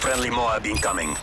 Friendly Moab incoming.